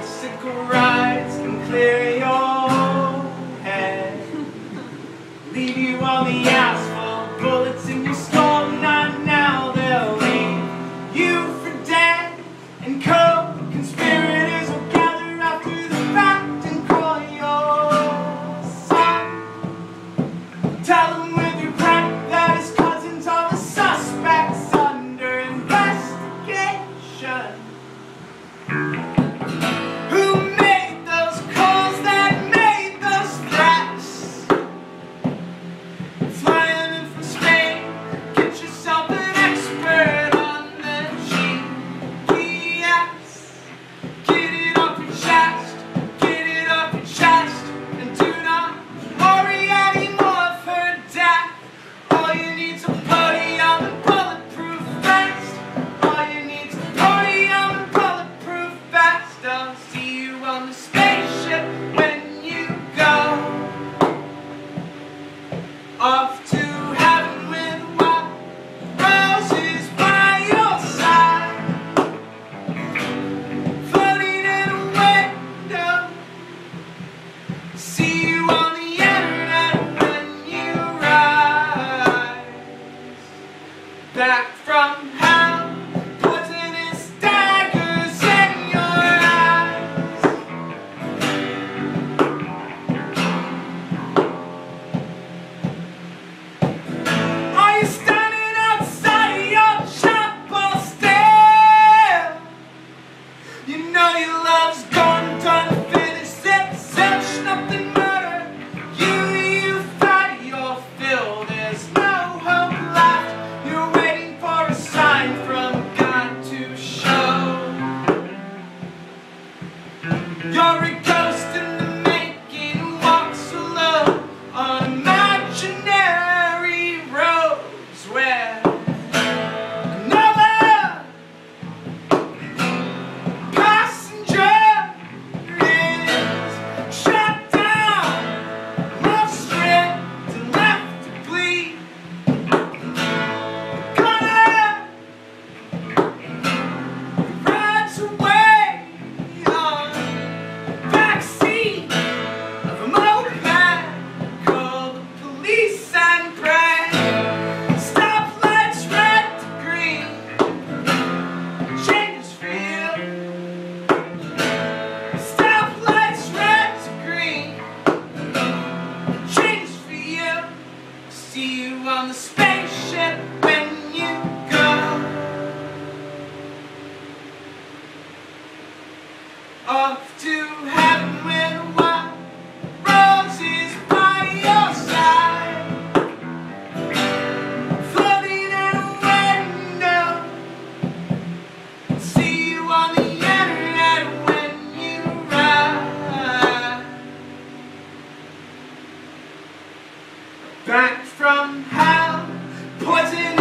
bicycle rides can clear your head, leave you on the asphalt. back from hell. back from hell, poison